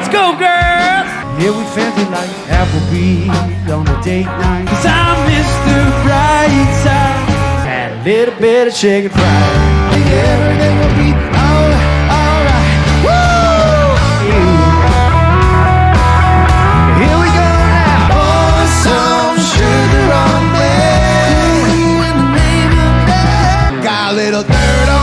Let's go, girls! Yeah, we fancy like Applebee's on a date night. Cause I'm Mr. Brightside. Add a little bit of chicken fried. Everything will be alright, alright. Woo! Here we go now. Pour some sugar on me. In the name of love. Got a little dirt on.